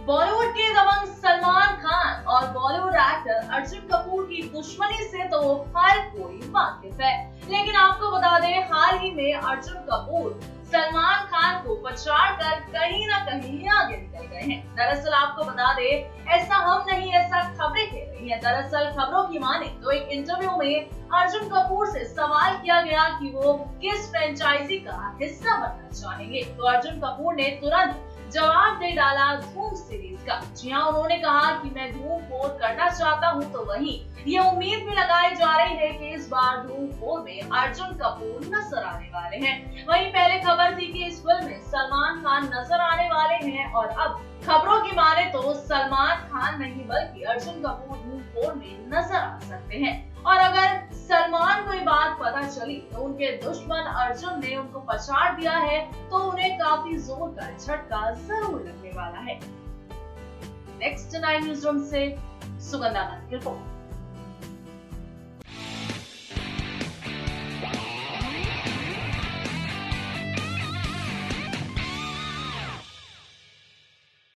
दबंग सलमान खान और बॉलीवुड एक्टर अर्जुन कपूर की दुश्मनी से तो हर कोई वाकिफ है। लेकिन आपको बता दें, हाल ही में अर्जुन कपूर सलमान खान को पछाड़ कर कहीं ना कहीं आगे निकल गए हैं। दरअसल आपको बता दें, ऐसा हम नहीं, ऐसा खबरें कह रही है। दरअसल खबरों की माने तो एक इंटरव्यू में अर्जुन कपूर से सवाल किया गया कि वो किस फ्रेंचाइजी का हिस्सा बनना चाहेंगे। तो अर्जुन कपूर ने तुरंत जवाब दे डाला धूम सीरीज़ का। जी हाँ उन्होंने कहा कि मैं धूम फोर करना चाहता हूँ तो वही ये उम्मीद भी लगाई जा रही है कि इस बार धूम फोर में अर्जुन कपूर नज़र आने वाले हैं। वहीं पहले खबर थी कि इस फ़िल्म में सलमान खान नज़र आने वाले हैं, और अब खबरों की माने तो सलमान खान नहीं, बल्कि अर्जुन कपूर धूम फोर में नज़र आ सकते हैं। और अगर सलमान को ये बात पता चली तो उनके दुश्मन अर्जुन ने उनको पछाड़ दिया है तो उन्हें काफ़ी ज़ोर का झटका ज़रूर लगने वाला है। नेक्स्ट नाइन न्यूज़ रूम से सुगंधा की रिपोर्ट।